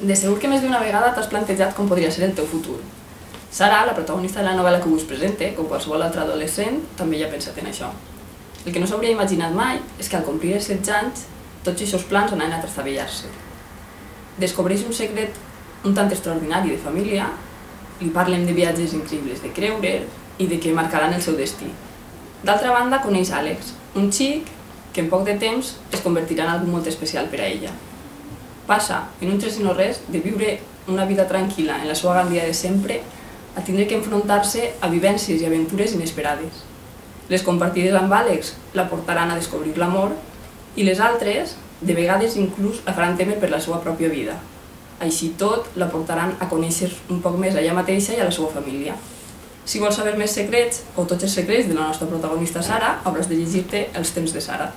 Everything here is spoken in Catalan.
De segur que més d'una vegada t'has plantejat com podria ser el teu futur. Sara, la protagonista de la novel·la que us presente, com qualsevol altre adolescent, també ja ha pensat en això. El que no s'hauria imaginat mai és que al complir els 16 anys tots els seus plans anaven a trastavellar-se. Descobreix un secret un tant extraordinari de família, li parlem de viatges increïbles de creure i de que marcaran el seu destí. D'altra banda, coneix Àlex, un xic que en poc de temps es convertirà en algú molt especial per a ella passa, en un tres i no res, de viure una vida tranquil·la en la seva gran vida de sempre a tindre que enfrontar-se a vivències i aventures inesperades. Les compartides amb Àlex la portaran a descobrir l'amor i les altres, de vegades inclús, la faran temer per la seva pròpia vida. Així tot, la portaran a conèixer un poc més a ella mateixa i a la seva família. Si vols saber més secrets, o tots els secrets de la nostra protagonista Sara, hauràs de llegir-te Els temps de Sara.